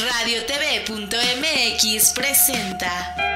RadioTV.mx presenta.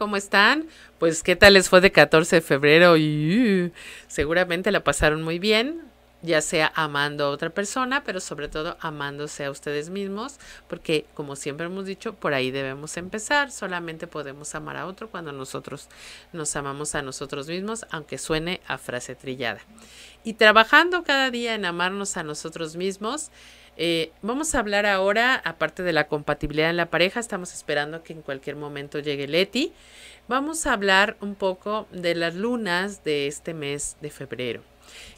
¿Cómo están? Pues, ¿qué tal les fue de 14 de febrero? Y seguramente la pasaron muy bien, ya sea amando a otra persona, pero sobre todo amándose a ustedes mismos, porque como siempre hemos dicho, por ahí debemos empezar. Solamente podemos amar a otro cuando nosotros nos amamos a nosotros mismos, aunque suene a frase trillada. Y trabajando cada día en amarnos a nosotros mismos, eh, vamos a hablar ahora, aparte de la compatibilidad en la pareja, estamos esperando que en cualquier momento llegue Leti. Vamos a hablar un poco de las lunas de este mes de febrero.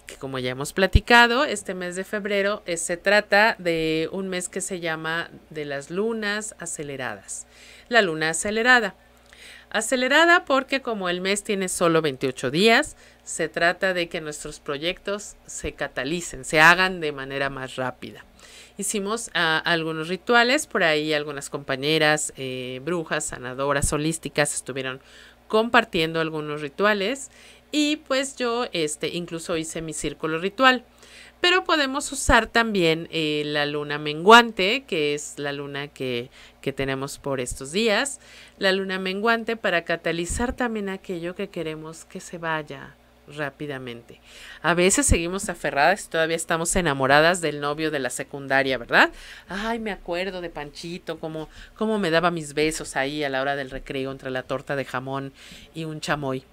Que como ya hemos platicado, este mes de febrero eh, se trata de un mes que se llama de las lunas aceleradas. La luna acelerada. Acelerada porque como el mes tiene solo 28 días, se trata de que nuestros proyectos se catalicen, se hagan de manera más rápida. Hicimos ah, algunos rituales, por ahí algunas compañeras, eh, brujas, sanadoras, holísticas estuvieron compartiendo algunos rituales y pues yo este, incluso hice mi círculo ritual. Pero podemos usar también eh, la luna menguante, que es la luna que, que tenemos por estos días. La luna menguante para catalizar también aquello que queremos que se vaya, rápidamente. A veces seguimos aferradas y todavía estamos enamoradas del novio de la secundaria, ¿verdad? Ay, me acuerdo de Panchito, cómo, cómo me daba mis besos ahí a la hora del recreo entre la torta de jamón y un chamoy.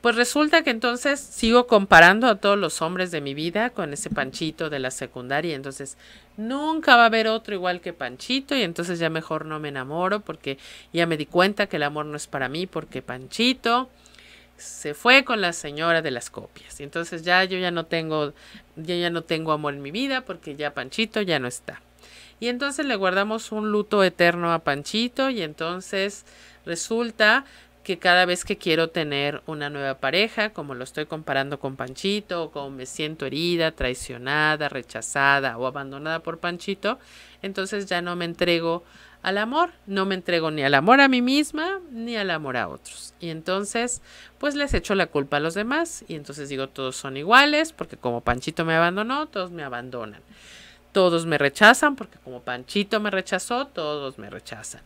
Pues resulta que entonces sigo comparando a todos los hombres de mi vida con ese Panchito de la secundaria. Entonces nunca va a haber otro igual que Panchito y entonces ya mejor no me enamoro porque ya me di cuenta que el amor no es para mí porque Panchito se fue con la señora de las copias. Y entonces ya yo ya no tengo, yo ya no tengo amor en mi vida porque ya Panchito ya no está. Y entonces le guardamos un luto eterno a Panchito y entonces resulta que cada vez que quiero tener una nueva pareja, como lo estoy comparando con Panchito, o como me siento herida, traicionada, rechazada o abandonada por Panchito, entonces ya no me entrego al amor. No me entrego ni al amor a mí misma ni al amor a otros. Y entonces, pues les echo la culpa a los demás. Y entonces digo, todos son iguales, porque como Panchito me abandonó, todos me abandonan. Todos me rechazan, porque como Panchito me rechazó, todos me rechazan.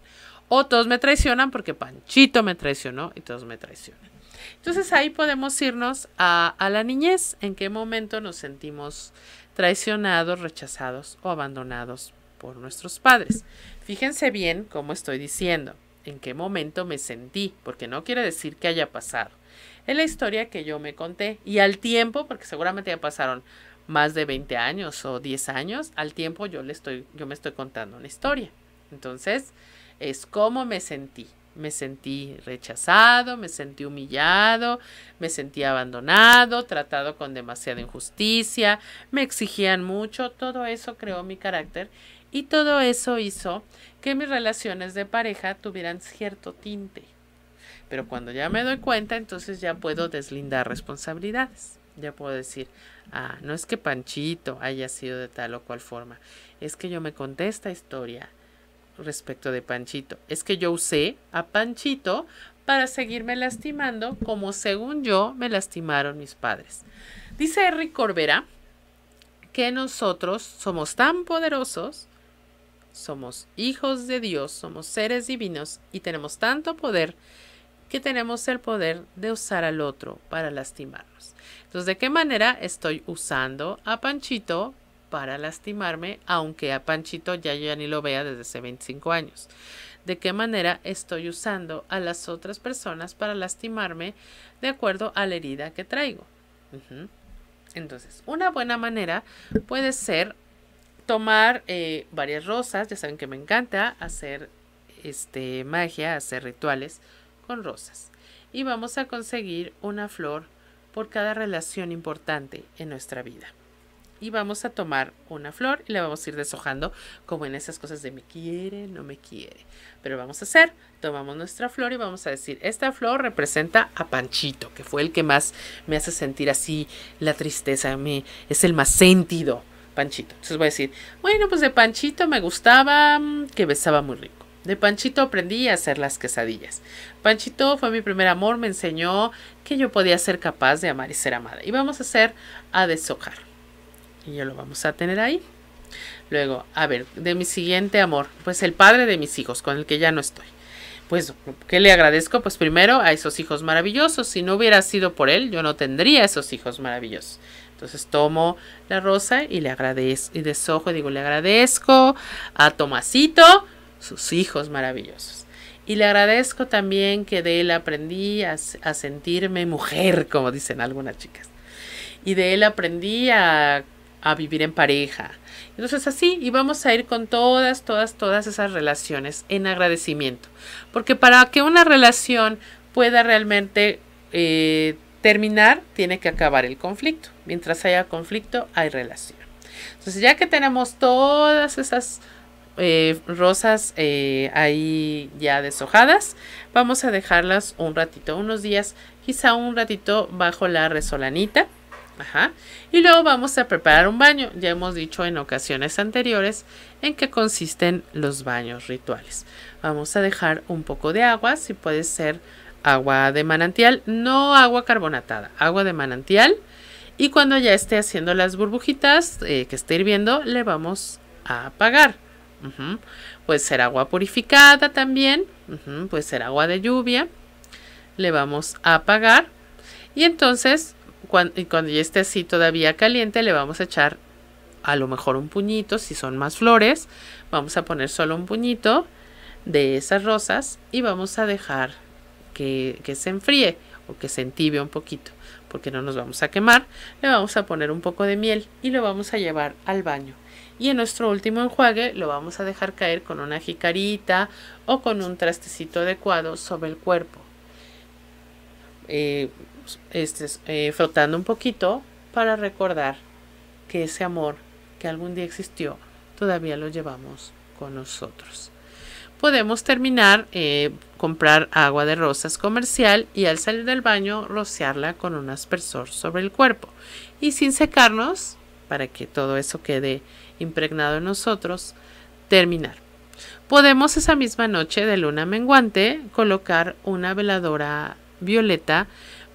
O todos me traicionan porque Panchito me traicionó y todos me traicionan. Entonces ahí podemos irnos a, a la niñez, en qué momento nos sentimos traicionados, rechazados o abandonados por nuestros padres. Fíjense bien cómo estoy diciendo, en qué momento me sentí, porque no quiere decir que haya pasado. Es la historia que yo me conté y al tiempo, porque seguramente ya pasaron más de 20 años o 10 años, al tiempo yo le estoy yo me estoy contando una historia. Entonces, es cómo me sentí. Me sentí rechazado, me sentí humillado, me sentí abandonado, tratado con demasiada injusticia, me exigían mucho, todo eso creó mi carácter y todo eso hizo que mis relaciones de pareja tuvieran cierto tinte. Pero cuando ya me doy cuenta, entonces ya puedo deslindar responsabilidades. Ya puedo decir, ah, no es que Panchito haya sido de tal o cual forma, es que yo me conté esta historia respecto de Panchito. Es que yo usé a Panchito para seguirme lastimando como según yo me lastimaron mis padres. Dice Eric Corbera que nosotros somos tan poderosos somos hijos de Dios, somos seres divinos y tenemos tanto poder que tenemos el poder de usar al otro para lastimarnos. Entonces, ¿de qué manera estoy usando a Panchito para lastimarme, aunque a Panchito ya yo ya ni lo vea desde hace 25 años? ¿De qué manera estoy usando a las otras personas para lastimarme de acuerdo a la herida que traigo? Entonces, una buena manera puede ser tomar eh, varias rosas, ya saben que me encanta hacer este, magia, hacer rituales con rosas. Y vamos a conseguir una flor por cada relación importante en nuestra vida. y vamos a tomar una flor y la vamos a ir deshojando como en esas cosas de me quiere, no me quiere. Pero vamos a hacer, tomamos nuestra flor y vamos a decir, esta flor representa a Panchito, que fue el que más me hace sentir así la tristeza, me, es el más sentido, Panchito. Entonces voy a decir, bueno, pues de Panchito me gustaba mm, que besaba muy rico. De Panchito aprendí a hacer las quesadillas. Panchito fue mi primer amor, me enseñó que yo podía ser capaz de amar y ser amada. Y vamos a hacer a deshojar. Y ya lo vamos a tener ahí. Luego, a ver, de mi siguiente amor, pues el padre de mis hijos, con el que ya no estoy. Pues, ¿qué le agradezco? Pues primero a esos hijos maravillosos. Si no hubiera sido por él, yo no tendría esos hijos maravillosos. Entonces tomo la rosa y le agradezco y deshojo y digo, le agradezco a Tomasito sus hijos maravillosos. Y le agradezco también que de él aprendí a, sentirme mujer, como dicen algunas chicas. Y de él aprendí a, a vivir en pareja. Entonces así, y vamos a ir con todas, todas, todas esas relaciones en agradecimiento. Porque para que una relación pueda realmente eh, terminar, tiene que acabar el conflicto. Mientras haya conflicto, hay relación. Entonces ya que tenemos todas esas eh, rosas eh, ahí ya deshojadas. Vamos a dejarlas un ratito, unos días, quizá un ratito bajo la resolanita. Ajá. Y luego vamos a preparar un baño. Ya hemos dicho en ocasiones anteriores en qué consisten los baños rituales. Vamos a dejar un poco de agua, si puede ser agua de manantial, no agua carbonatada, agua de manantial. Y cuando ya esté haciendo las burbujitas eh, que esté hirviendo, le vamos a apagar. Puede ser agua purificada también. Puede ser agua de lluvia. Le vamos a apagar. Y entonces, cuando, cuando ya esté así todavía caliente, le vamos a echar a lo mejor un puñito, si son más flores. Vamos a poner solo un puñito de esas rosas y vamos a dejar que, se enfríe o que se entibie un poquito porque no nos vamos a quemar. Le vamos a poner un poco de miel y lo vamos a llevar al baño. Y en nuestro último enjuague lo vamos a dejar caer con una jicarita o con un trastecito adecuado sobre el cuerpo. Eh, este, eh, frotando un poquito para recordar que ese amor que algún día existió todavía lo llevamos con nosotros. Podemos terminar, eh, comprar agua de rosas comercial y al salir del baño rociarla con un aspersor sobre el cuerpo. Y sin secarnos, para que todo eso quede impregnado en nosotros, terminar. Podemos esa misma noche de luna menguante colocar una veladora violeta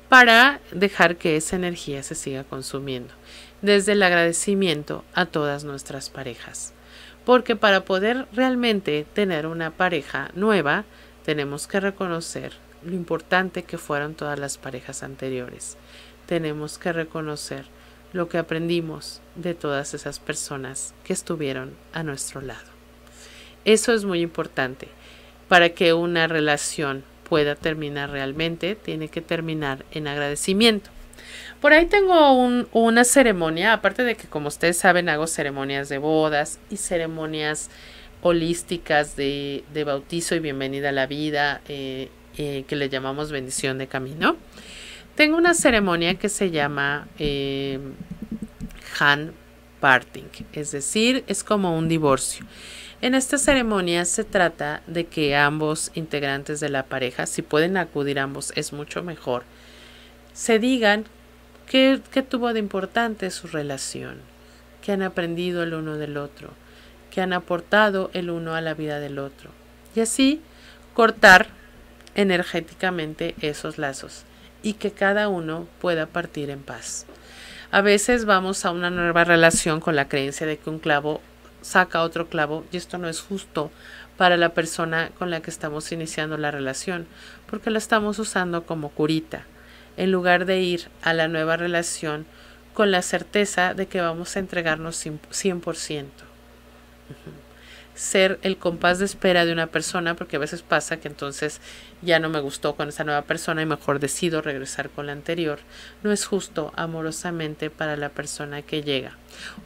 para dejar que esa energía se siga consumiendo, desde el agradecimiento a todas nuestras parejas. Porque para poder realmente tener una pareja nueva, tenemos que reconocer lo importante que fueron todas las parejas anteriores. Tenemos que reconocer lo que aprendimos de todas esas personas que estuvieron a nuestro lado. Eso es muy importante. Para que una relación pueda terminar realmente, tiene que terminar en agradecimiento. Por ahí tengo una ceremonia, aparte de que como ustedes saben hago ceremonias de bodas y ceremonias holísticas de, bautizo y bienvenida a la vida, eh, eh, que le llamamos bendición de camino. Tengo una ceremonia que se llama eh, Han Parting, es decir, es como un divorcio. En esta ceremonia se trata de que ambos integrantes de la pareja, si pueden acudir ambos, es mucho mejor, se digan qué, tuvo de importante su relación, qué han aprendido el uno del otro, qué han aportado el uno a la vida del otro. Y así cortar energéticamente esos lazos y que cada uno pueda partir en paz. A veces vamos a una nueva relación con la creencia de que un clavo saca otro clavo y esto no es justo para la persona con la que estamos iniciando la relación, porque la estamos usando como curita, en lugar de ir a la nueva relación con la certeza de que vamos a entregarnos 100% ser el compás de espera de una persona, porque a veces pasa que entonces ya no me gustó con esa nueva persona y mejor decido regresar con la anterior. No es justo amorosamente para la persona que llega.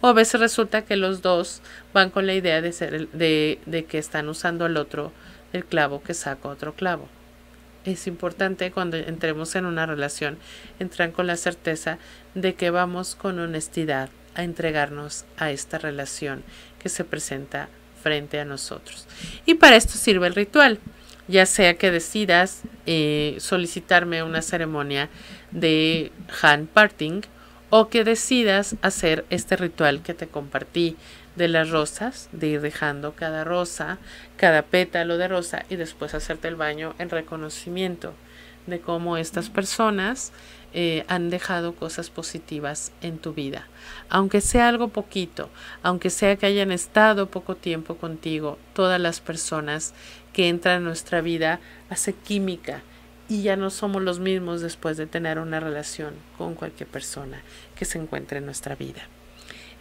O a veces resulta que los dos van con la idea de, ser de, de que están usando al otro el clavo que saca otro clavo. Es importante cuando entremos en una relación, entrar con la certeza de que vamos con honestidad a entregarnos a esta relación que se presenta frente a nosotros. Y para esto sirve el ritual, ya sea que decidas eh, solicitarme una ceremonia de hand parting o que decidas hacer este ritual que te compartí de las rosas, de ir dejando cada rosa, cada pétalo de rosa y después hacerte el baño en reconocimiento de cómo estas personas eh, han dejado cosas positivas en tu vida. Aunque sea algo poquito, aunque sea que hayan estado poco tiempo contigo, todas las personas que entran en nuestra vida hace química y ya no somos los mismos después de tener una relación con cualquier persona que se encuentre en nuestra vida.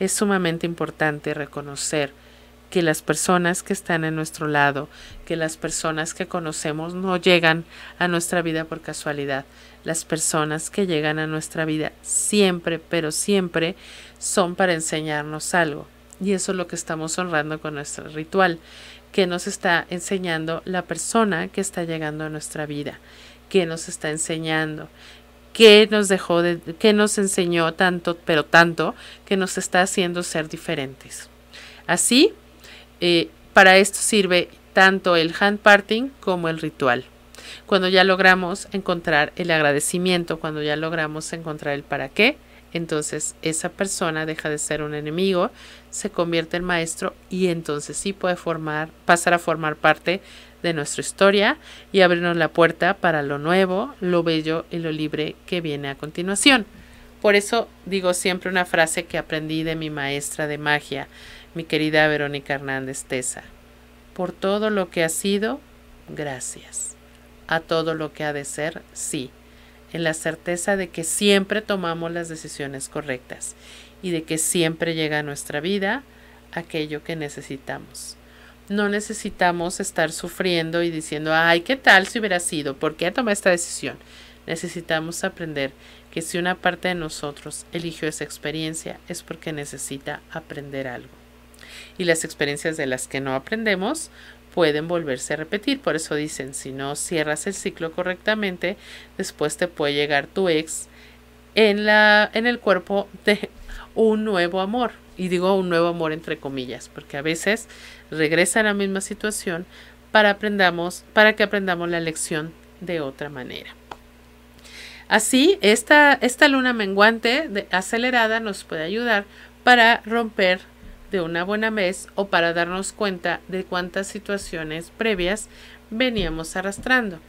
Es sumamente importante reconocer que las personas que están en nuestro lado, que las personas que conocemos no llegan a nuestra vida por casualidad. Las personas que llegan a nuestra vida siempre, pero siempre son para enseñarnos algo. Y eso es lo que estamos honrando con nuestro ritual, que nos está enseñando la persona que está llegando a nuestra vida, que nos está enseñando, que nos dejó de, que nos enseñó tanto, pero tanto, que nos está haciendo ser diferentes. Así, eh, para esto sirve tanto el hand parting como el ritual. Cuando ya logramos encontrar el agradecimiento, cuando ya logramos encontrar el para qué, entonces esa persona deja de ser un enemigo, se convierte en maestro y entonces sí puede formar, pasar a formar parte de nuestra historia y abrirnos la puerta para lo nuevo, lo bello y lo libre que viene a continuación. Por eso digo siempre una frase que aprendí de mi maestra de magia, mi querida Verónica Hernández Tesa. Por todo lo que ha sido, gracias. A todo lo que ha de ser, sí. En la certeza de que siempre tomamos las decisiones correctas y de que siempre llega a nuestra vida aquello que necesitamos. No necesitamos estar sufriendo y diciendo, ay, ¿qué tal si hubiera sido? ¿Por qué tomé esta decisión? Necesitamos aprender que si una parte de nosotros eligió esa experiencia es porque necesita aprender algo y las experiencias de las que no aprendemos pueden volverse a repetir. Por eso dicen, si no cierras el ciclo correctamente, después te puede llegar tu ex en, la, en el cuerpo de un nuevo amor. Y digo un nuevo amor entre comillas, porque a veces regresa a la misma situación para, aprendamos, para que aprendamos la lección de otra manera. Así, esta, esta luna menguante acelerada nos puede ayudar para romper de una buena vez o para darnos cuenta de cuántas situaciones previas veníamos arrastrando.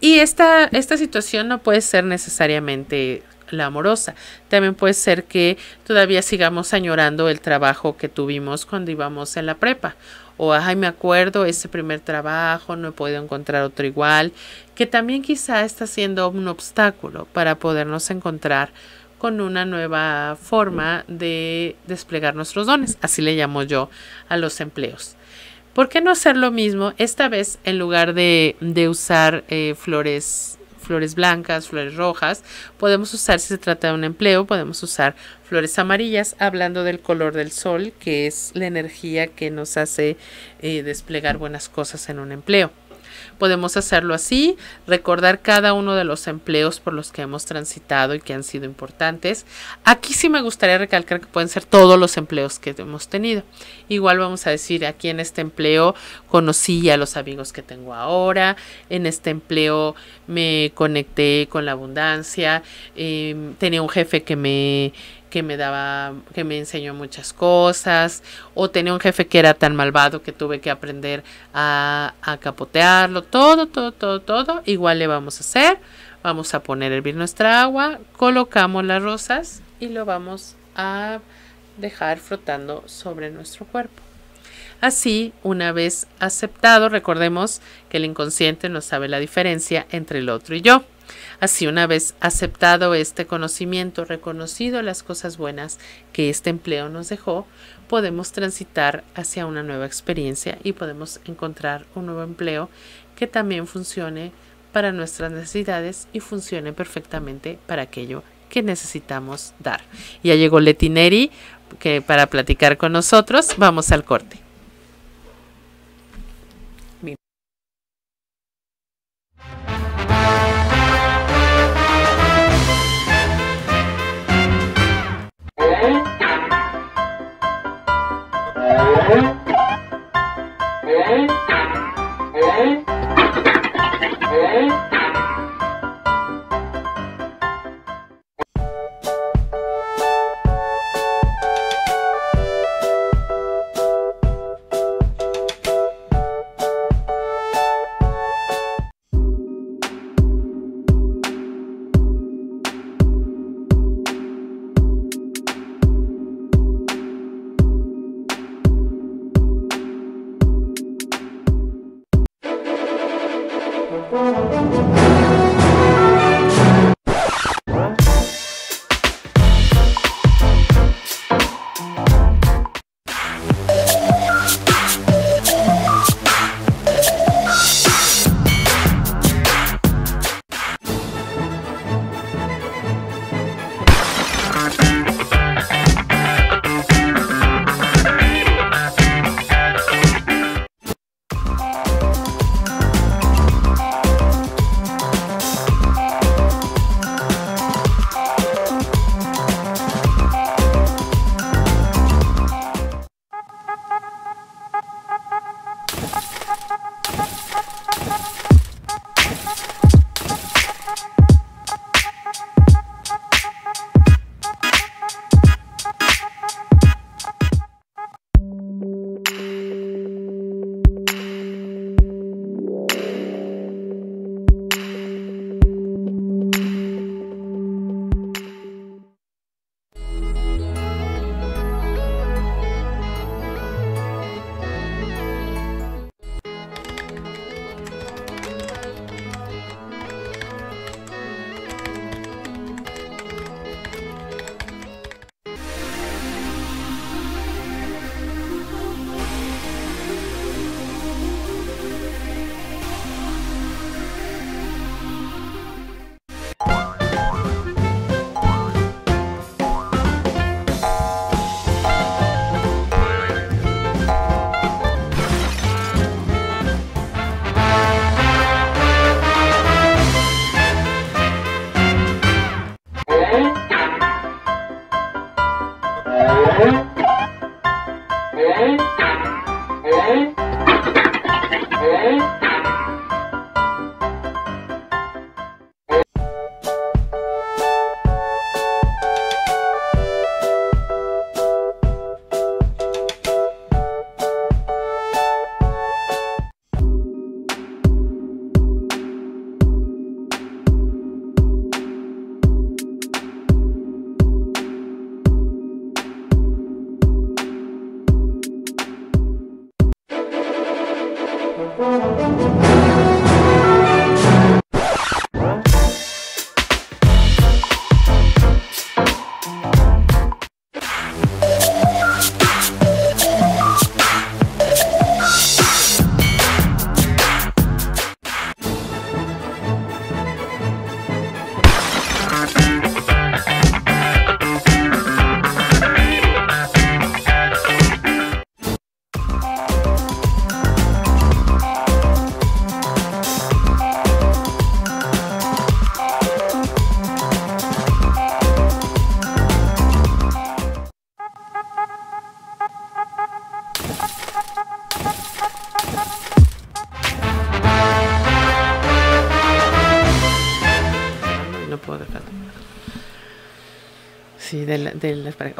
Y esta, esta situación no puede ser necesariamente la amorosa. También puede ser que todavía sigamos añorando el trabajo que tuvimos cuando íbamos en la prepa. O, ay, me acuerdo ese primer trabajo, no he podido encontrar otro igual, que también quizá está siendo un obstáculo para podernos encontrar con una nueva forma de desplegar nuestros dones. Así le llamo yo a los empleos. ¿Por qué no hacer lo mismo? Esta vez, en lugar de, usar eh, flores, flores blancas, flores rojas, podemos usar, si se trata de un empleo, podemos usar flores amarillas, hablando del color del sol, que es la energía que nos hace eh, desplegar buenas cosas en un empleo. Podemos hacerlo así, recordar cada uno de los empleos por los que hemos transitado y que han sido importantes. Aquí sí me gustaría recalcar que pueden ser todos los empleos que hemos tenido. Igual vamos a decir, aquí en este empleo conocí a los amigos que tengo ahora, en este empleo me conecté con la abundancia, em, tenía un jefe que me que me daba, que me enseñó muchas cosas, o tenía un jefe que era tan malvado que tuve que aprender a, a capotearlo, todo, todo, todo, todo, igual le vamos a hacer, vamos a poner a hervir nuestra agua, colocamos las rosas y lo vamos a dejar frotando sobre nuestro cuerpo. Así, una vez aceptado, recordemos que el inconsciente no sabe la diferencia entre el otro y yo. Así, una vez aceptado este conocimiento, reconocido las cosas buenas que este empleo nos dejó, podemos transitar hacia una nueva experiencia y podemos encontrar un nuevo empleo que también funcione para nuestras necesidades y funcione perfectamente para aquello que necesitamos dar. Ya llegó Letineri que para platicar con nosotros. Vamos al corte.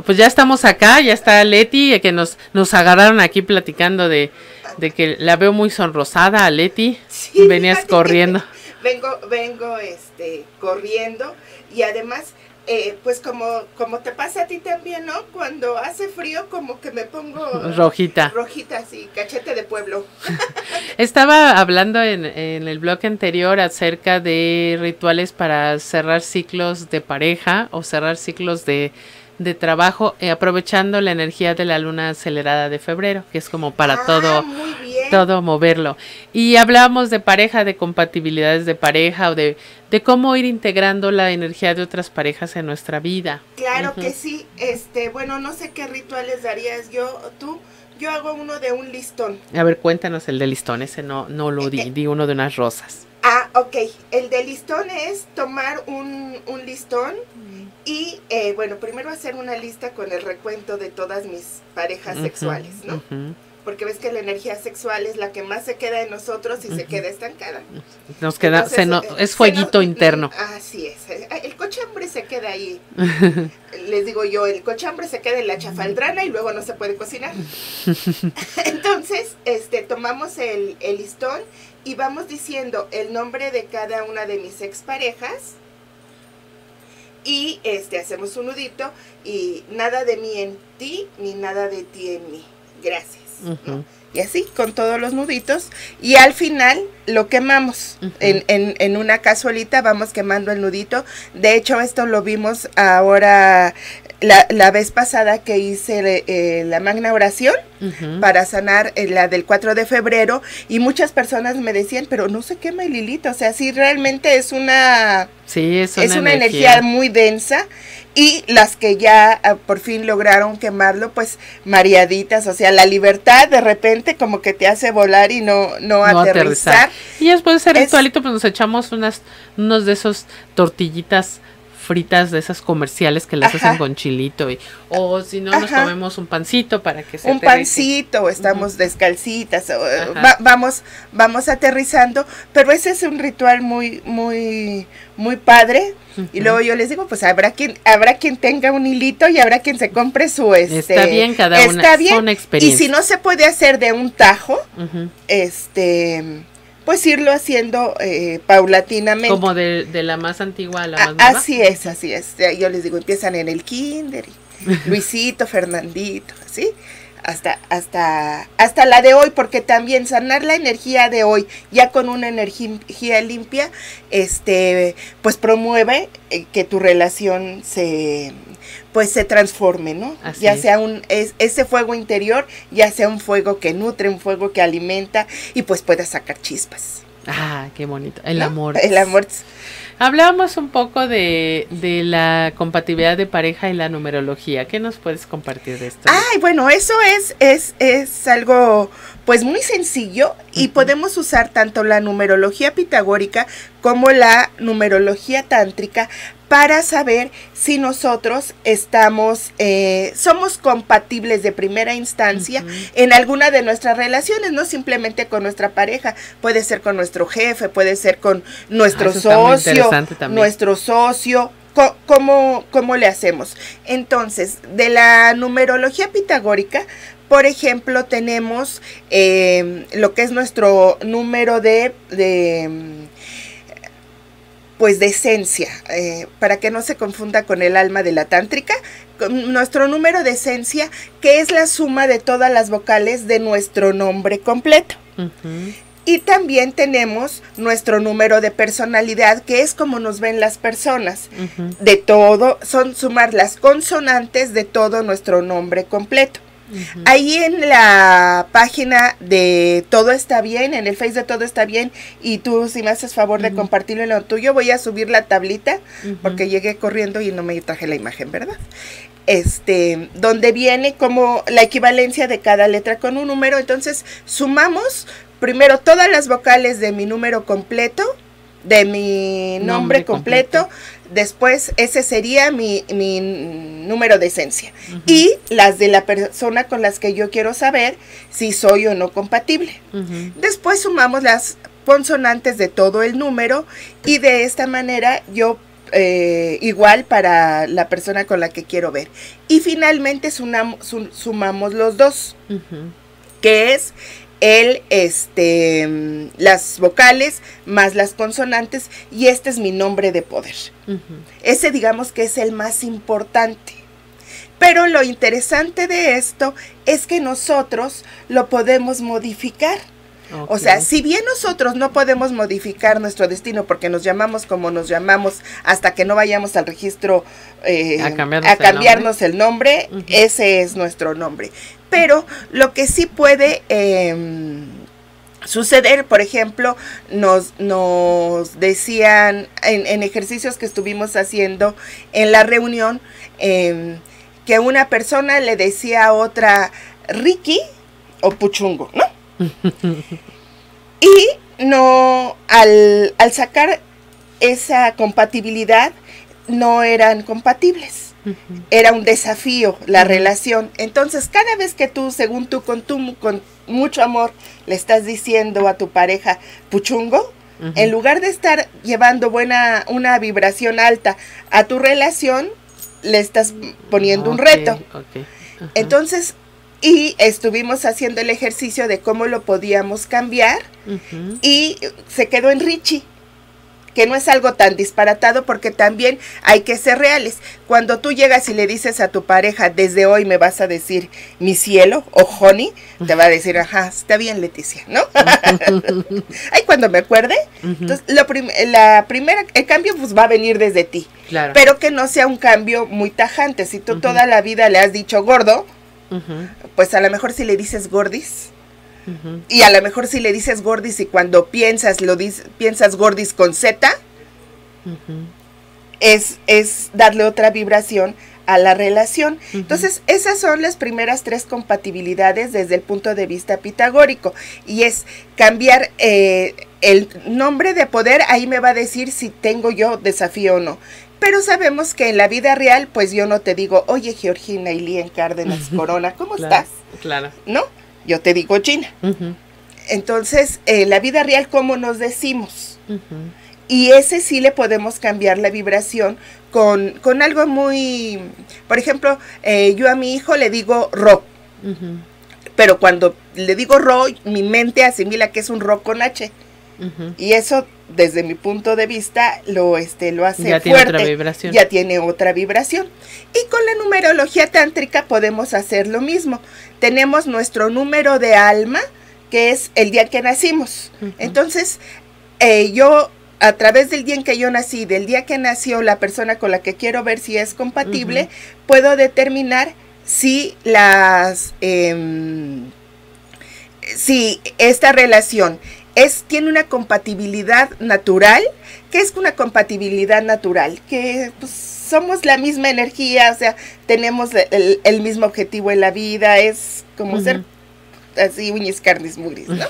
Pues ya estamos acá, ya está Leti, que nos, nos agarraron aquí platicando de, que la veo muy sonrosada a Leti. Venías corriendo. Vengo, vengo este, corriendo y además eh, pues como, como te pasa a ti también, ¿no? Cuando hace frío como que me pongo rojita. Rojita, sí, cachete de pueblo. Estaba hablando en, en el blog anterior acerca de rituales para cerrar ciclos de pareja o cerrar ciclos de, de trabajo, eh, aprovechando la energía de la luna acelerada de febrero, que es como para ah, todo, todo moverlo. Y hablamos de pareja, de compatibilidades de pareja o de, de cómo ir integrando la energía de otras parejas en nuestra vida. Claro que sí, este, bueno, no sé qué rituales darías yo, tú. Yo hago uno de un listón. A ver, cuéntanos el de listón, ese no, no lo di, di uno de unas rosas. Ah, ok. El de listón es tomar un, un listón Y eh, bueno, primero hacer una lista con el recuento de todas mis parejas sexuales, ¿no? Porque ves que la energía sexual es la que más se queda en nosotros y se queda estancada. Nos queda, se no, eh, es fueguito interno. Así es. El cochambre se queda ahí. Les digo yo, el cochambre se queda en la chafaldrana y luego no se puede cocinar. Entonces, este, tomamos el, el listón y vamos diciendo el nombre de cada una de mis exparejas y este hacemos un nudito y nada de mí en ti ni nada de ti en mí. Gracias. Y así, con todos los nuditos. Y al final lo quemamos. en, en, en, una cazuelita vamos quemando el nudito. De hecho, esto lo vimos ahora la, la vez pasada que hice eh, la magna oración para sanar eh, la del 4 de febrero y muchas personas me decían, pero no se quema el hilito, o sea, sí realmente es una, sí, es una, es una energía. muy densa y las que ya ah, por fin lograron quemarlo, pues mareaditas, o sea, la libertad de repente como que te hace volar y no, no, aterrizar. Y después de ese ritualito, pues nos echamos unas, unos de esos tortillitas fritas de esas comerciales que las hacen con chilito y o si no nos comemos un pancito para que se un pancito estamos descalcitas vamos vamos aterrizando pero ese es un ritual muy muy muy padre. Y luego yo les digo pues habrá quien habrá quien tenga un hilito y habrá quien se compre su este está bien cada una está bien. Y si no se puede hacer de un tajo este pues irlo haciendo eh, paulatinamente. Como de, la más antigua a la más nueva. Así es, así es. Yo les digo, empiezan en el kinder, Luisito, Fernandito, así, hasta, hasta, hasta la de hoy, porque también sanar la energía de hoy, ya con una energía limpia, este, pues promueve eh, que tu relación se pues se transforme, ¿no? ya sea un es, ese fuego interior, ya sea un fuego que nutre, un fuego que alimenta y pues pueda sacar chispas. Ah, qué bonito. El amor. El amor. Hablábamos un poco de, de, la compatibilidad de pareja y la numerología. ¿Qué nos puedes compartir de esto? Ay, bueno, eso es, es, es algo pues muy sencillo y podemos usar tanto la numerología pitagórica como la numerología tántrica para saber si nosotros estamos, eh, somos compatibles de primera instancia en alguna de nuestras relaciones, no simplemente con nuestra pareja, puede ser con nuestro jefe, puede ser con nuestro ah, socio, nuestro socio, ¿Cómo, ¿Cómo, le hacemos? Entonces, de la numerología pitagórica, por ejemplo, tenemos eh, lo que es nuestro número de, de pues de esencia, eh, para que no se confunda con el alma de la tántrica, nuestro número de esencia, que es la suma de todas las vocales de nuestro nombre completo. Y también tenemos nuestro número de personalidad, que es como nos ven las personas. De todo, son sumar las consonantes de todo nuestro nombre completo. Ahí en la página de Todo está bien, en el Face de Todo está bien, y tú si me haces favor de compartirlo en lo tuyo, voy a subir la tablita, porque llegué corriendo y no me traje la imagen, ¿verdad? Este, donde viene como la equivalencia de cada letra con un número, entonces sumamos primero todas las vocales de mi número completo, de mi nombre, completo, después ese sería mi, número de esencia. Y las de la persona con las que yo quiero saber si soy o no compatible. Después sumamos las consonantes de todo el número y de esta manera yo eh, igual para la persona con la que quiero ver. Y finalmente sumamos los dos, que es el, este, las vocales más las consonantes y este es mi nombre de poder. Ese digamos que es el más importante. Pero lo interesante de esto es que nosotros lo podemos modificar. O sea, si bien nosotros no podemos modificar nuestro destino porque nos llamamos como nos llamamos hasta que no vayamos al registro eh, a cambiarnos, el nombre, ese es nuestro nombre. Pero lo que sí puede em, suceder, por ejemplo, nos, nos decían en, ejercicios que estuvimos haciendo en la reunión, em, que una persona le decía a otra Ricky o Puchungo. y no, al, al sacar esa compatibilidad, no eran compatibles. Era un desafío la relación. Entonces, cada vez que tú, según tú, con, tu, con mucho amor, le estás diciendo a tu pareja puchungo, en lugar de estar llevando buena, una vibración alta a tu relación, le estás poniendo un reto. Entonces, y estuvimos haciendo el ejercicio de cómo lo podíamos cambiar y se quedó en Richie que no es algo tan disparatado porque también hay que ser reales. Cuando tú llegas y le dices a tu pareja, desde hoy me vas a decir mi cielo o honey, te va a decir, ajá, está bien Leticia, ¿no? Ay, cuando me acuerde. Entonces, la primera, el cambio pues va a venir desde ti. Claro. Pero que no sea un cambio muy tajante. Si tú toda la vida le has dicho gordo, pues a lo mejor si le dices gordis, y a lo mejor si le dices gordis y cuando piensas, lo piensas gordis con Z, es, es darle otra vibración a la relación. Entonces, esas son las primeras tres compatibilidades desde el punto de vista pitagórico. Y es cambiar eh, el nombre de poder, ahí me va a decir si tengo yo desafío o no. Pero sabemos que en la vida real, pues yo no te digo, oye Georgina en Cárdenas Corona, ¿cómo estás? Claro. ¿No? yo te digo China. Entonces, en la vida real, ¿cómo nos decimos? Y ese sí le podemos cambiar la vibración con, con algo muy, por ejemplo, eh, yo a mi hijo le digo ro, pero cuando le digo ro, mi mente asimila que es un ro con H. Y eso, desde mi punto de vista, lo, este, lo hace ya fuerte. Tiene otra vibración. Ya tiene otra vibración. Y con la numerología tántrica podemos hacer lo mismo. Tenemos nuestro número de alma, que es el día que nacimos. Entonces, eh, yo a través del día en que yo nací, del día que nació la persona con la que quiero ver si es compatible, puedo determinar si las em, si esta relación es, tiene una compatibilidad natural. ¿Qué es una compatibilidad natural? Que pues, somos la misma energía, o sea, tenemos el, mismo objetivo en la vida, es como ser así uñas, carnes, mugris, ¿no?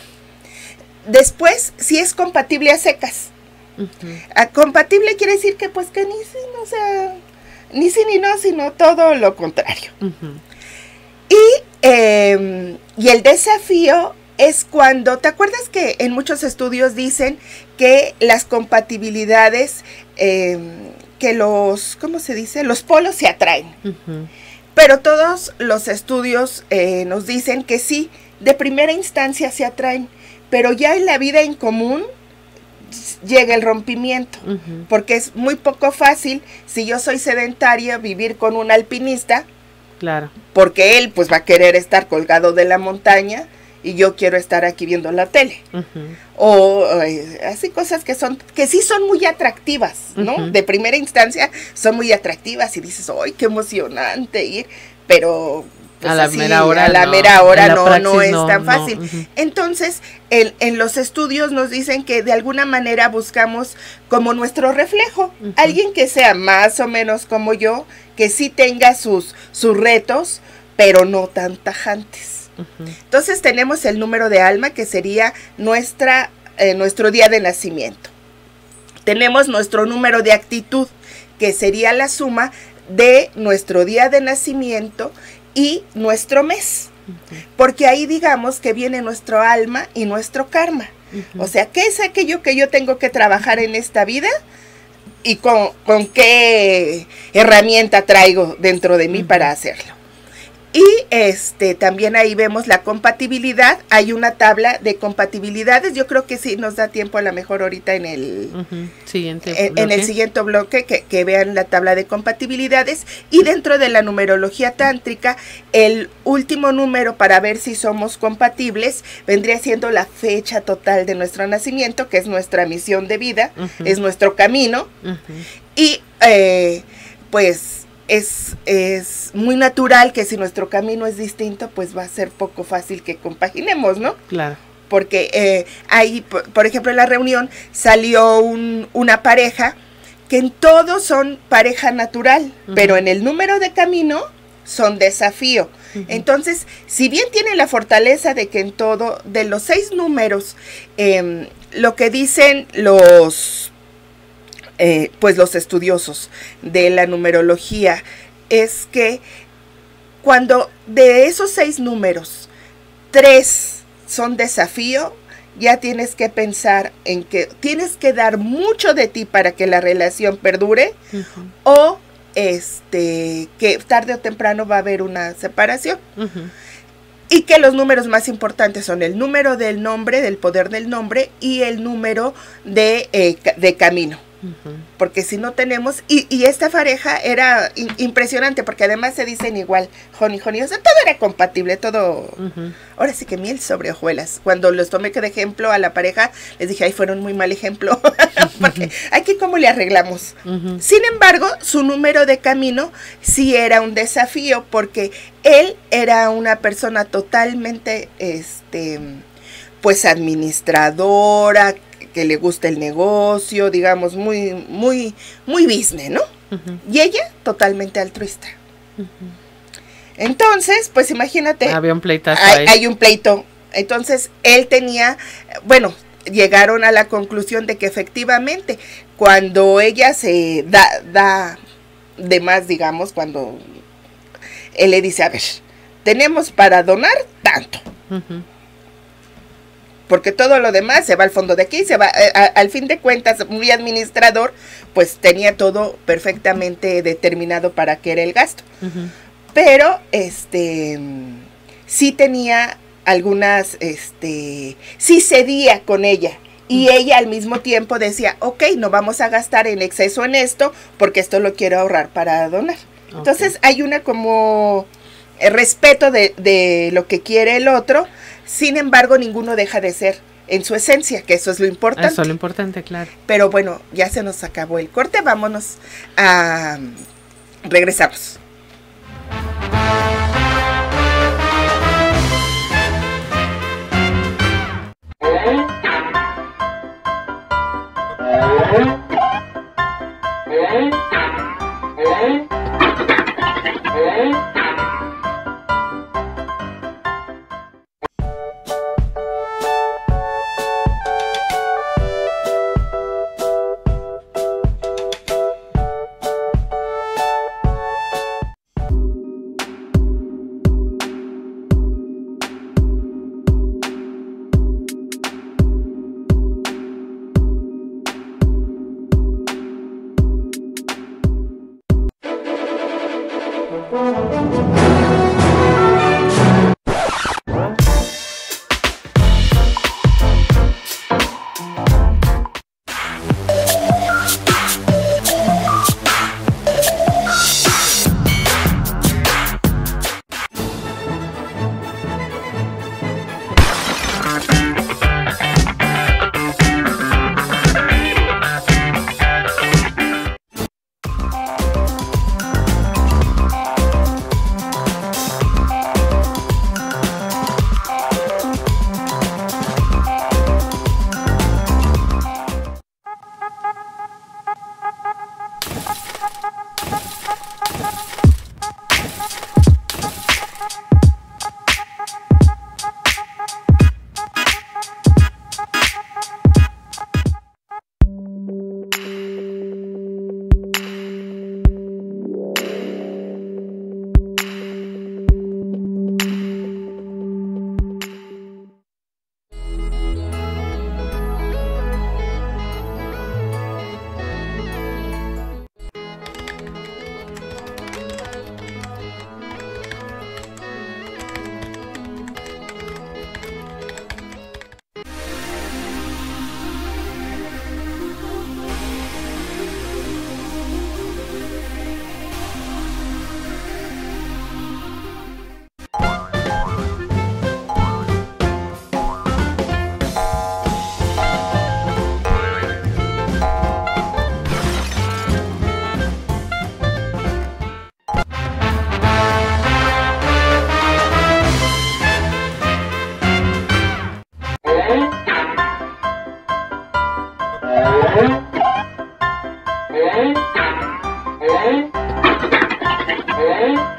Después, si es compatible a secas. compatible quiere decir que pues que ni sí, o sea, ni sí ni no, sino todo lo contrario. Y, em, y el desafío es cuando, ¿te acuerdas que en muchos estudios dicen que las compatibilidades, em, que los, ¿cómo se dice? Los polos se atraen. Pero todos los estudios eh, nos dicen que sí, de primera instancia se atraen, pero ya en la vida en común llega el rompimiento, porque es muy poco fácil, si yo soy sedentaria, vivir con un alpinista, claro. porque él pues va a querer estar colgado de la montaña, y yo quiero estar aquí viendo la tele. O eh, así cosas que son, que sí son muy atractivas, ¿no? De primera instancia son muy atractivas y dices, ¡ay, qué emocionante ir! Pero pues, a la mera hora, a la no, mera hora no, no es tan fácil. Entonces, en los estudios nos dicen que de alguna manera buscamos como nuestro reflejo, alguien que sea más o menos como yo, que sí tenga sus, sus retos, pero no tan tajantes. Entonces tenemos el número de alma que sería nuestra, eh, nuestro día de nacimiento. Tenemos nuestro número de actitud que sería la suma de nuestro día de nacimiento y nuestro mes. Porque ahí digamos que viene nuestro alma y nuestro karma. O sea, ¿qué es aquello que yo tengo que trabajar en esta vida? y con, qué herramienta traigo dentro de mí para hacerlo. Y este también ahí vemos la compatibilidad. Hay una tabla de compatibilidades. Yo creo que sí nos da tiempo a lo mejor ahorita en el siguiente en, el siguiente bloque que, que, vean la tabla de compatibilidades. Y dentro de la numerología tántrica, el último número para ver si somos compatibles vendría siendo la fecha total de nuestro nacimiento, que es nuestra misión de vida, es nuestro camino. Y eh, pues es, es muy natural que si nuestro camino es distinto, pues va a ser poco fácil que compaginemos, ¿no? Claro. Porque eh, ahí, por, ejemplo, en la reunión salió un, una pareja que en todo son pareja natural, pero en el número de camino son desafío. Entonces, si bien tiene la fortaleza de que en todo, de los seis números, em, lo que dicen los eh, pues los estudiosos de la numerología es que cuando de esos seis números, tres son desafío, ya tienes que pensar en que tienes que dar mucho de ti para que la relación perdure o este que tarde o temprano va a haber una separación. Y que los números más importantes son el número del nombre, del poder del nombre y el número de, eh, de camino. Porque si no tenemos, y, y esta pareja era in- impresionante porque además se dicen igual, honey, honey, o sea, todo era compatible, todo, ahora sí que miel sobre hojuelas. Cuando los tomé de ejemplo a la pareja, les dije, ay, fueron muy mal ejemplo, porque aquí cómo le arreglamos. Sin embargo, su número de camino sí era un desafío porque él era una persona totalmente, este, pues administradora, que le gusta el negocio, digamos, muy, muy, muy business, ¿no? Y ella totalmente altruista. Entonces, pues imagínate, Había un pleitazo hay, hay un pleito. Entonces, él tenía, bueno, llegaron a la conclusión de que efectivamente, cuando ella se da, da de más, digamos, cuando él le dice, a ver, tenemos para donar tanto. Porque todo lo demás se va al fondo de aquí, se va, eh, a- al fin de cuentas, muy administrador, pues tenía todo perfectamente determinado para qué era el gasto. Pero este sí tenía algunas este sí cedía con ella. Y ella al mismo tiempo decía ok no vamos a gastar en exceso en esto porque esto lo quiero ahorrar para donar. Entonces hay una como eh, respeto de, de lo que quiere el otro sin embargo, ninguno deja de ser en su esencia, que eso es lo importante. Eso es lo importante, claro. Pero bueno, ya se nos acabó el corte, vámonos a... Um, regresarnos. Bye.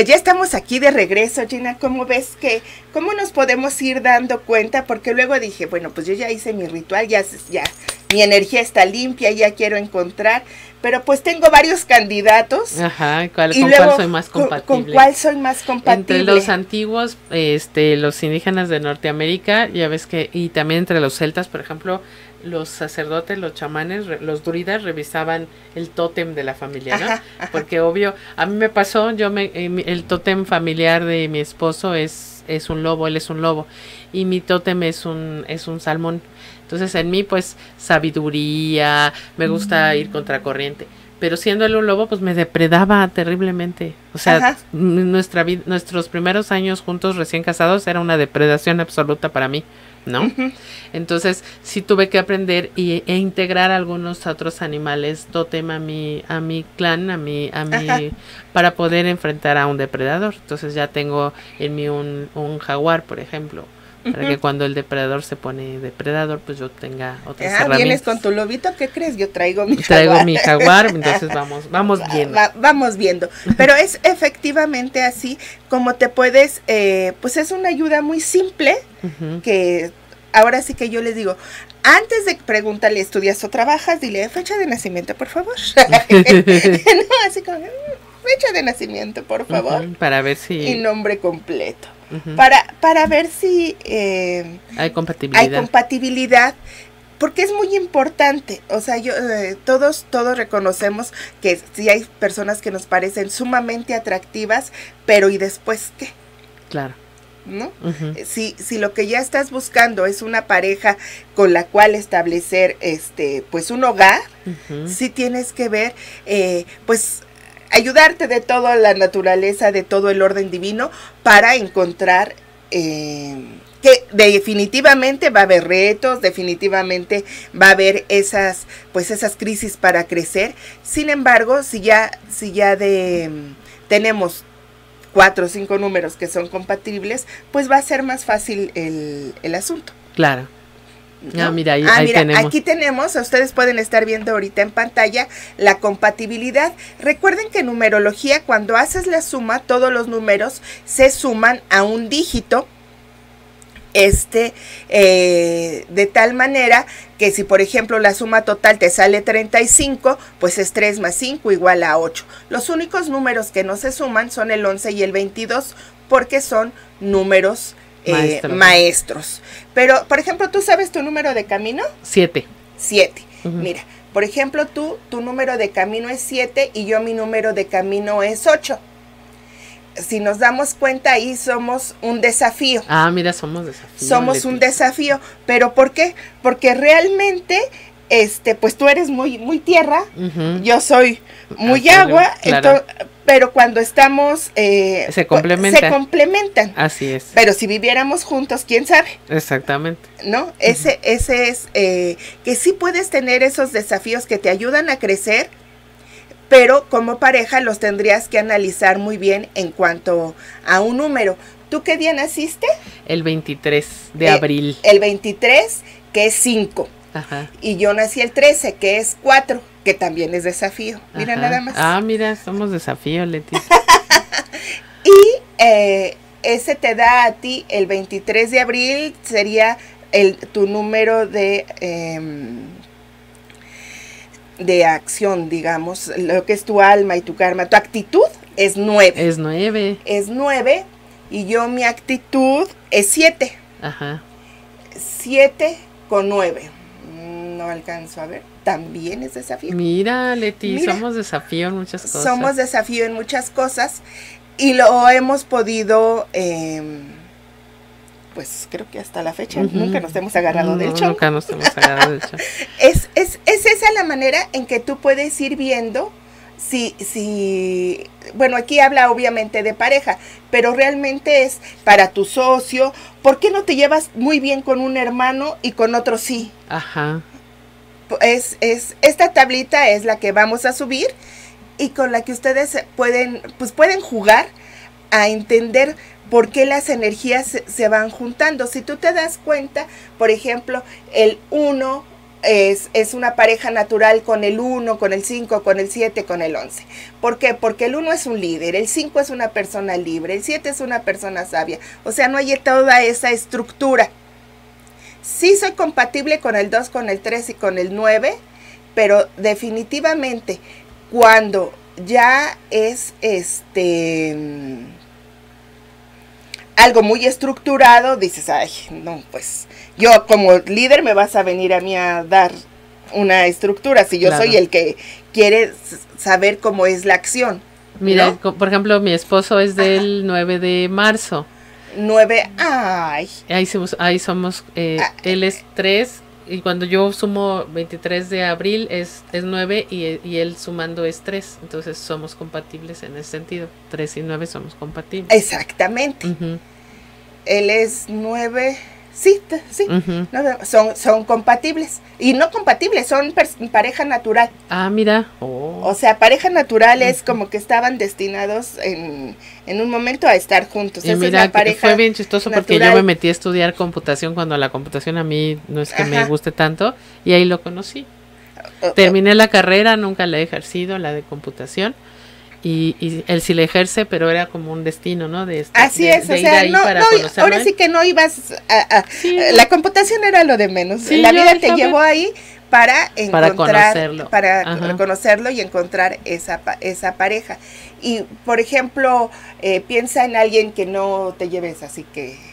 Pues ya estamos aquí de regreso, Gina. ¿Cómo ves que, cómo nos podemos ir dando cuenta? Porque luego dije, bueno, pues yo ya hice mi ritual, ya, ya mi energía está limpia, ya quiero encontrar, pero pues tengo varios candidatos. Ajá, ¿cuál, ¿con cuál soy más compatible? ¿con, cuál soy más compatible? Entre los antiguos, este, los indígenas de Norteamérica, ya ves que, y también entre los celtas, por ejemplo, los sacerdotes, los chamanes, los druidas revisaban el tótem de la familia, ¿no? Porque obvio, a mí me pasó, yo me, eh, el tótem familiar de mi esposo es, es un lobo, él es un lobo, y mi tótem es un, es un salmón. Entonces en mí pues sabiduría, me gusta ir contracorriente pero siendo él un lobo, pues me depredaba terriblemente. O sea, nuestra vida, nuestros primeros años juntos recién casados era una depredación absoluta para mí. ¿No? Entonces sí tuve que aprender y, e integrar algunos otros animales totem a mi, a mi clan, a mi, a mi, para poder enfrentar a un depredador. Entonces ya tengo en mí un, un jaguar, por ejemplo. Para que cuando el depredador se pone depredador, pues yo tenga otras ah, herramientas. vienes con tu lobito, ¿qué crees? Yo traigo mi Traigo mi jaguar, entonces vamos, vamos viendo. vamos viendo. Pero es efectivamente así como te puedes, eh, pues es una ayuda muy simple que ahora sí que yo les digo, antes de preguntarle, ¿estudias o trabajas? Dile, fecha de nacimiento, por favor. no, así como, mm, fecha de nacimiento, por favor. para ver si... Y nombre completo. Para, para ver si... Eh, hay compatibilidad. Hay compatibilidad porque es muy importante, o sea, yo eh, todos todos reconocemos que sí hay personas que nos parecen sumamente atractivas, pero ¿y después qué? Claro. ¿no? Eh, si, si lo que ya estás buscando es una pareja con la cual establecer este, pues un hogar, si tienes que ver, eh, pues ayudarte de toda la naturaleza, de todo el orden divino, para encontrar eh, que definitivamente va a haber retos, definitivamente va a haber esas, pues esas crisis para crecer. Sin embargo, si ya, si ya de tenemos cuatro o cinco números que son compatibles, pues va a ser más fácil el, el asunto. Claro. Ah, mira, ahí, ah, mira, tenemos. aquí tenemos, ustedes pueden estar viendo ahorita en pantalla la compatibilidad. Recuerden que en numerología, cuando haces la suma, todos los números se suman a un dígito este, eh, de tal manera que si por ejemplo la suma total te sale 35, pues es 3 más 5 igual a 8. Los únicos números que no se suman son el 11 y el 22 porque son números eh, maestros. Pero, por ejemplo, ¿tú sabes tu número de camino? 7. 7. Mira, por ejemplo, tú, tu número de camino es 7 y yo mi número de camino es 8 si nos damos cuenta ahí somos un desafío. Ah, mira, somos desafío. Somos un desafío, pero ¿por qué? Porque realmente este pues tú eres muy muy tierra, yo soy muy agua, pero cuando estamos eh, se complementan. Se complementan. Así es. Pero si viviéramos juntos, quién sabe. Exactamente. ¿No? Ese ese es eh, que sí puedes tener esos desafíos que te ayudan a crecer pero como pareja los tendrías que analizar muy bien en cuanto a un número. ¿Tú qué día naciste? El 23 de eh, abril. El 23, que es 5. Ajá. Y yo nací el 13, que es 4, que también es desafío. Mira nada más. Ah, mira, somos desafío, Leticia. y eh, ese te da a ti el 23 de abril, sería el, tu número de... Em, de acción, digamos, lo que es tu alma y tu karma, tu actitud es nueve. Es nueve. Es nueve y yo mi actitud es siete. Ajá. Siete con nueve. No alcanzo a ver. También es desafío. Mira, Leti, somos desafío en muchas cosas. Somos desafío en muchas cosas y lo hemos podido... Eh, pues creo que hasta la fecha nunca nos hemos agarrado del show. Nunca nos hemos agarrado del show. es, es, es esa la manera en que tú puedes ir viendo si, si, bueno, aquí habla obviamente de pareja, pero realmente es para tu socio. ¿Por qué no te llevas muy bien con un hermano y con otro sí? Ajá. Es, es, esta tablita es la que vamos a subir y con la que ustedes pueden, pues pueden jugar a entender por qué las energías se, van juntando. Si tú te das cuenta, por ejemplo, el 1 es, es, una pareja natural con el 1, con el 5, con el 7, con el 11. ¿Por qué? Porque el 1 es un líder, el 5 es una persona libre, el 7 es una persona sabia. O sea, no hay toda esa estructura. Sí soy compatible con el 2, con el 3 y con el 9, pero definitivamente cuando ya es este algo muy estructurado, dices, ay, no, pues yo como líder me vas a venir a mí a dar una estructura, si yo soy el que quiere saber cómo es la acción. Mira, por ejemplo, mi esposo es del 9 de marzo. 9, ay. Ahí somos, ahí somos eh, ah, él es 3 y cuando yo sumo 23 de abril es, es 9 y, él sumando es 3. Entonces somos compatibles en ese sentido. 3 y 9 somos compatibles. Exactamente. Él es 9 Sí, sí, son, son compatibles. Y no compatibles, son pareja natural. Ah, mira. Oh. O sea, pareja natural es como que estaban destinados en, un momento a estar juntos. Y mira, fue bien chistoso porque yo me metí a estudiar computación cuando la computación a mí no es que me guste tanto y ahí lo conocí. Terminé la carrera, nunca la he ejercido, la de computación y, y, él sí le ejerce, pero era como un destino, ¿no? De Así es, o sea, no, ahora sí que no ibas a, la computación era lo de menos, la vida te llevó ahí para encontrar, para conocerlo, para reconocerlo y encontrar esa, esa pareja. Y, por ejemplo, eh, piensa en alguien que no te lleves, así que...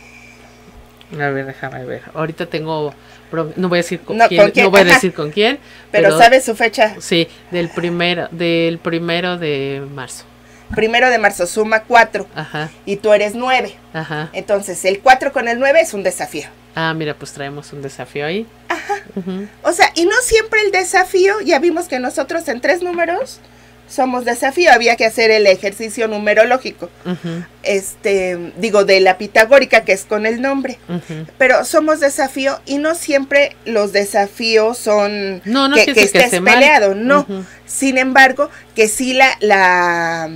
A ver, déjame ver. Ahorita tengo no voy a decir con, quién, no voy a decir con quién. Pero, ¿sabes su fecha? Sí, del primero, del primero de marzo. Primero de marzo, suma cuatro. Ajá. Y tú eres nueve. Ajá. Entonces, el cuatro con el nueve es un desafío. Ah, mira, pues traemos un desafío ahí. Ajá. O sea, y no siempre el desafío, ya vimos que nosotros en tres números somos desafío, había que hacer el ejercicio numerológico, este, digo, de la pitagórica, que es con el nombre, pero somos desafío y no siempre los desafíos son no, no que, estés peleado, no, sin embargo, que sí la, la,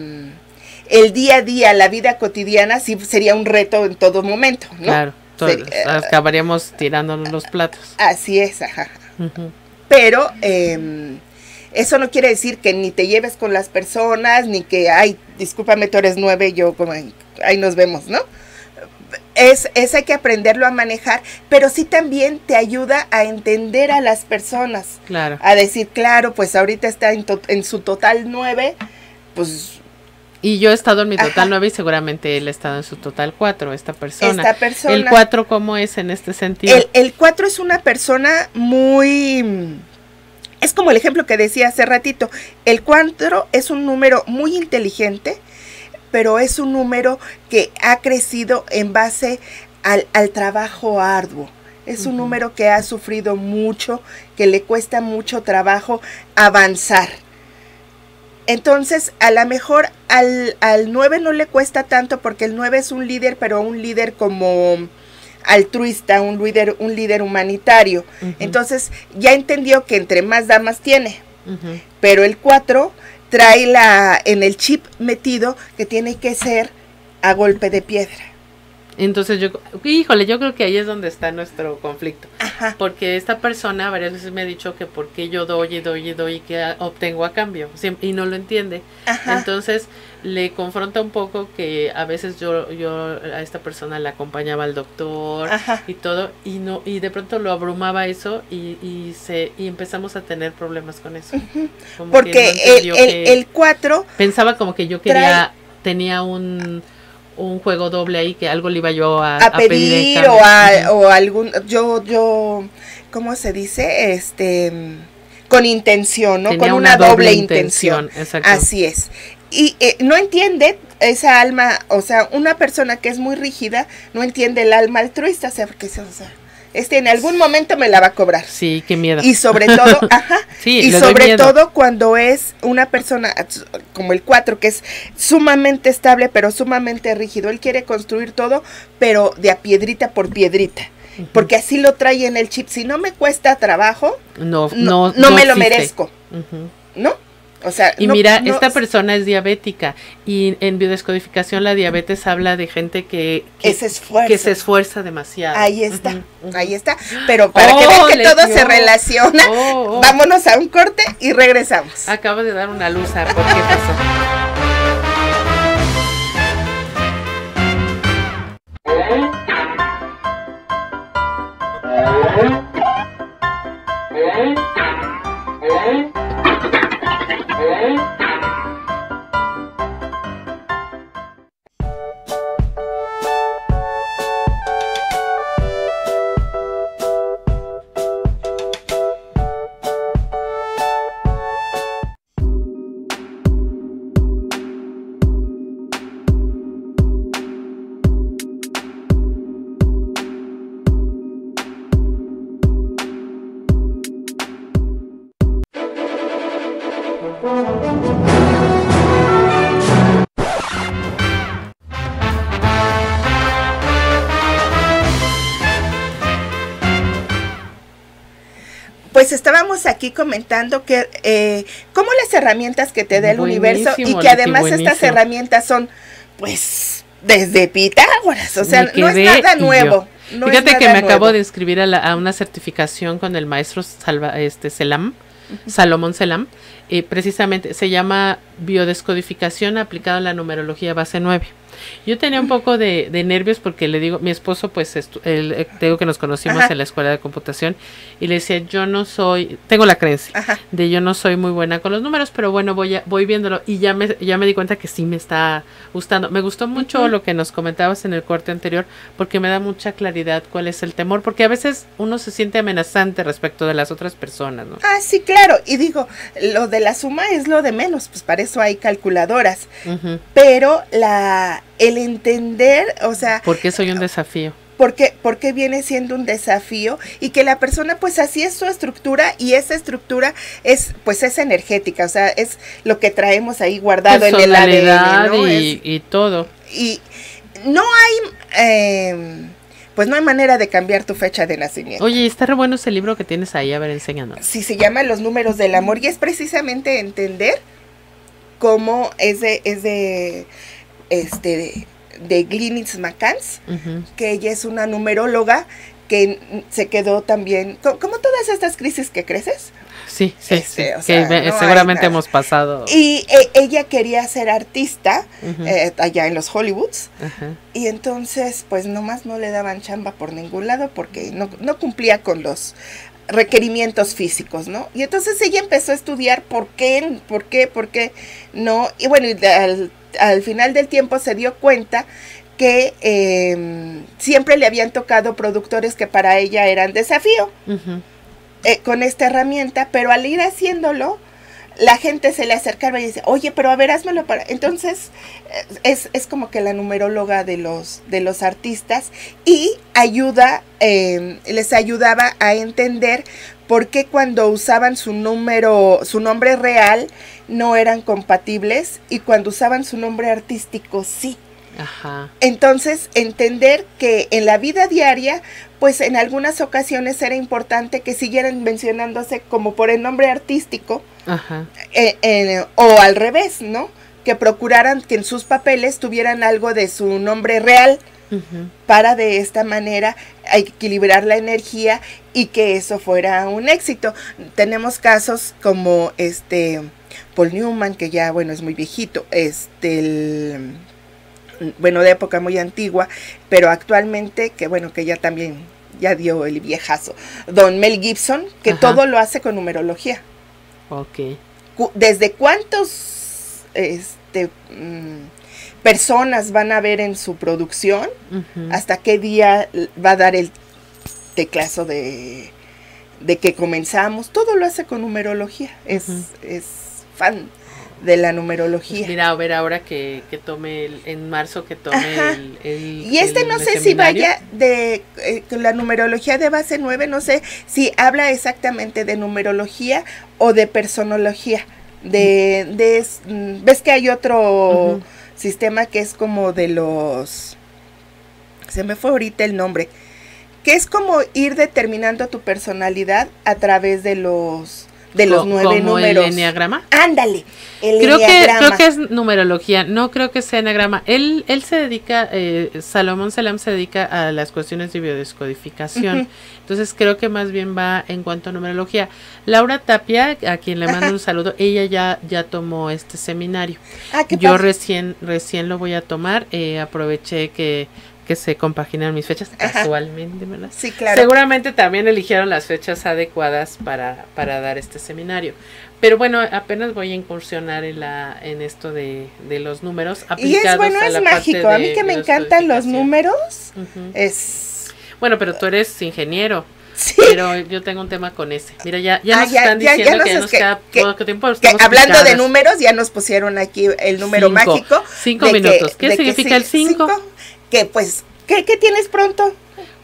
el día a día, la vida cotidiana, sí sería un reto en todo momento, ¿no? Claro, acabaríamos tirándonos los platos. Así es, ajá. Pero, eh, eso no quiere decir que ni te lleves con las personas, ni que, ay, discúlpame, tú eres nueve, yo como, ahí nos vemos, ¿no? Es, es, hay que aprenderlo a manejar, pero sí también te ayuda a entender a las personas. Claro. A decir, claro, pues ahorita está en, en su total nueve, pues... Y yo he estado en mi total nueve y seguramente él ha estado en su total cuatro, esta persona. Esta persona. ¿El cuatro cómo es en este sentido? El, el cuatro es una persona muy es como el ejemplo que decía hace ratito, el 4 es un número muy inteligente, pero es un número que ha crecido en base al, trabajo arduo. Es un número que ha sufrido mucho, que le cuesta mucho trabajo avanzar. Entonces, a lo mejor al, al 9 no le cuesta tanto porque el 9 es un líder, pero un líder como altruista, un líder, un líder humanitario. Entonces ya entendió que entre más damas tiene. Pero el 4 trae la, en el chip metido que tiene que ser a golpe de piedra. Entonces yo, híjole, yo creo que ahí es donde está nuestro conflicto. Porque esta persona varias veces me ha dicho que por qué yo doy y doy y doy y que obtengo a cambio. Y no lo entiende. Entonces le confronta un poco que a veces yo, yo a esta persona la acompañaba al doctor y todo y no y de pronto lo abrumaba eso y, y se y empezamos a tener problemas con eso. Porque el 4 pensaba como que yo quería tenía un un juego doble ahí que algo le iba yo a, a, pedir, o, a, o algún yo yo cómo se dice este con intención no con una, doble, intención, así es y eh, no entiende esa alma o sea una persona que es muy rígida no entiende el alma altruista o sea porque o sea este en algún momento me la va a cobrar. Sí, qué miedo. Y sobre todo, ajá, y sobre todo cuando es una persona como el 4 que es sumamente estable pero sumamente rígido, él quiere construir todo pero de a piedrita por piedrita. Porque así lo trae en el chip. Si no me cuesta trabajo, no, no, no, me lo merezco. ¿No? O sea, Y no- mira, no- esta persona es diabética y en biodescodificación la diabetes habla de gente que, que, se esfuerza. que se esfuerza demasiado. Ahí está, ahí está. Pero para que Oh, vean que le todo dio. se relaciona, Oh, oh. vámonos a un corte y regresamos. Acabo de dar una luz a por qué pasó. Pues aquí comentando que eh, cómo las herramientas que te da el universo y que además estas herramientas son, pues, desde Pitágoras, o sea, no es nada nuevo. no Fíjate que me acabo de inscribir a, la- a una certificación con el maestro Salva, este, Selam, Salomón Selam. eh, precisamente se llama biodescodificación aplicada a la numerología base 9. Yo tenía un poco de, de nervios porque le digo, mi esposo, pues, él, eh, digo que nos conocimos Ajá. en la escuela de computación y le decía, yo no soy, tengo la creencia Ajá. de yo no soy muy buena con los números, pero bueno, voy a, voy viéndolo y ya me, ya me di cuenta que sí me está gustando. Me gustó mucho lo que nos comentabas en el corte anterior porque me da mucha claridad cuál es el temor, porque a veces uno se siente amenazante respecto de las otras personas, ¿no? Ah, sí, claro. Y digo, lo de la suma es lo de menos, pues para eso hay calculadoras. Pero la el entender, o sea, Porque soy un desafío. por qué, por qué viene siendo un desafío y que la persona pues así es su estructura y esa estructura es pues es energética, o sea, es lo que traemos ahí guardado en el ADN, ¿no? y, Es- y todo. y no hay eh, pues no hay manera de cambiar tu fecha de nacimiento. Oye, está re bueno ese libro que tienes ahí, a ver, enséñanos. Sí, se llama Los números del amor y es precisamente entender cómo es de, es de, este, de, de Glynis McCanns, Ujú. que ella es una numeróloga que se quedó también, co- como todas estas crisis que creces, Sí, sí, Este, sí. o que sea, no seguramente hemos pasado. y eh, ella quería ser artista eh, allá en los Hollywoods, y entonces pues nomás no le daban chamba por ningún lado porque no, no cumplía con los requerimientos físicos, ¿no? Y entonces ella empezó a estudiar por qué, por qué, por qué no. Y bueno, y al, al final del tiempo se dio cuenta que eh, siempre le habían tocado productores que para ella eran desafío eh, con esta herramienta, pero al ir haciéndolo, la gente se le acercaba y dice, oye, pero a ver, házmelo para... Entonces, eh, es, es como que la numeróloga de los, de los artistas y ayuda, eh, les ayudaba a entender por qué cuando usaban su número, su nombre real, no eran compatibles y cuando usaban su nombre artístico, sí. Ajá. Entonces, entender que en la vida diaria, pues en algunas ocasiones era importante que siguieran mencionándose como por el nombre artístico Ajá. eh, eh, o al revés, ¿no? Que procuraran que en sus papeles tuvieran algo de su nombre real Para de esta manera equilibrar la energía y que eso fuera un éxito. Tenemos casos como este Paul Newman, que ya, bueno, es muy viejito, este, el- bueno, de época muy antigua, pero actualmente, que bueno, que ya también, ya dio el viejazo, Don Mel Gibson, que Ajá. todo lo hace con numerología. Ok. ¿Desde cuántos este, mm, personas van a ver en su producción? Hasta qué día va a dar el teclazo de, de que comenzamos. Todo lo hace con numerología. Es, es fan de la Pues numerología. mira, a ver ahora que, que tome el- en marzo que tome Ajá. el, el- y este el no sé si vaya de eh, la numerología de base 9, no sé si habla exactamente de numerología o de personología. De, de mm, ves que hay otro. Sistema que es como de los se me fue ahorita el nombre que es como ir determinando tu personalidad a través de los de los Co- nueve como números. el enneagrama. Ándale, el Creo que, enneagrama. creo que es numerología, no creo que sea enagrama. Él, él se dedica, eh, Salomón Salam se dedica a las cuestiones de biodescodificación. Entonces creo que más bien va en cuanto a numerología. Laura Tapia, a quien le mando Ajá. un saludo, ella ya, ya tomó este seminario. Ah, qué Yo recién, recién lo voy a tomar. eh, aproveché que, que se compaginan mis fechas casualmente, ¿verdad? Sí, claro. Seguramente también eligieron las fechas adecuadas para, para dar este seminario. Pero bueno, apenas voy a incursionar en la en esto de, de los números Y es aplicados bueno, a es la mágico. A mí que me encantan los números, es... Bueno, pero tú eres ingeniero, Sí, pero yo tengo un tema con ese. Mira, ya, ya Ah, nos ya- están ya- ya diciendo nos que ya nos que- queda que- poco tiempo. que hablando de números, ya nos pusieron aquí el número Cinco. mágico. Cinco minutos. ¿Qué significa el cinco? Que pues, ¿qué, qué tienes pronto?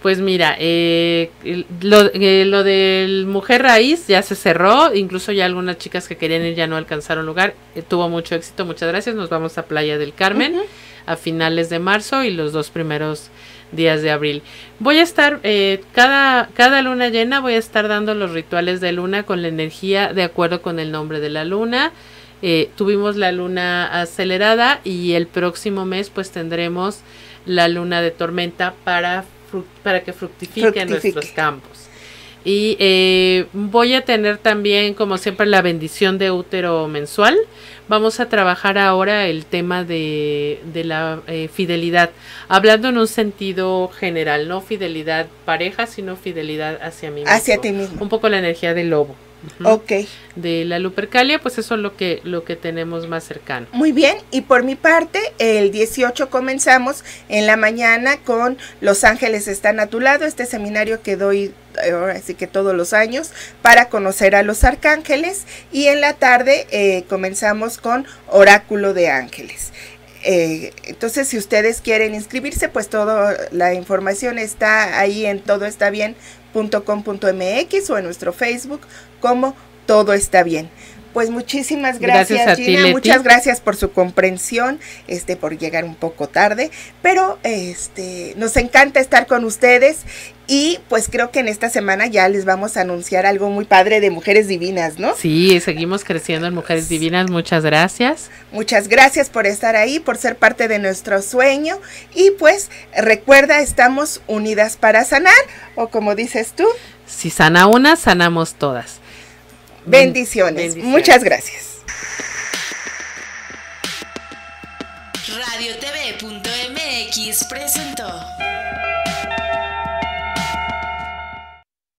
Pues mira, eh, lo, eh, lo del Mujer Raíz ya se cerró, incluso ya algunas chicas que querían ir ya no alcanzaron lugar, eh, tuvo mucho éxito, muchas gracias, nos vamos a Playa del Carmen a finales de marzo y los dos primeros días de abril. Voy a estar, eh, cada, cada luna llena voy a estar dando los rituales de luna con la energía de acuerdo con el nombre de la luna. Eh, tuvimos la luna acelerada y el próximo mes pues tendremos la luna de tormenta para, para que fructifiquen Fructifique. nuestros campos. Y eh, voy a tener también, como siempre, la bendición de útero mensual. Vamos a trabajar ahora el tema de, de la eh, fidelidad, hablando en un sentido general, no fidelidad pareja, sino fidelidad hacia mí mismo. Hacia ti mismo. Un poco la energía del lobo. Ok, De la Lupercalia, pues eso es lo que, lo que tenemos más cercano. muy bien. Y por mi parte, el 18 comenzamos en la mañana con Los Ángeles están a tu lado, este seminario que doy eh, ahora sí que todos los años para conocer a los arcángeles. Y en la tarde eh, comenzamos con Oráculo de Ángeles. Eh, entonces, si ustedes quieren inscribirse, pues toda la información está ahí en todoestabien.com.mx o en nuestro Facebook como Todo está bien. Pues muchísimas gracias, Gracias ti, Gina, muchas gracias por su comprensión, este por llegar un poco tarde, pero este nos encanta estar con ustedes y pues creo que en esta semana ya les vamos a anunciar algo muy padre de Mujeres Divinas, ¿no? Sí, seguimos creciendo en Mujeres Divinas. Muchas gracias. Muchas gracias por estar ahí, por ser parte de nuestro sueño. Y pues recuerda, estamos unidas para sanar, o como dices tú, Si sana una, sanamos todas. Bendiciones. Bendiciones. Muchas gracias. Radiotv.mx presentó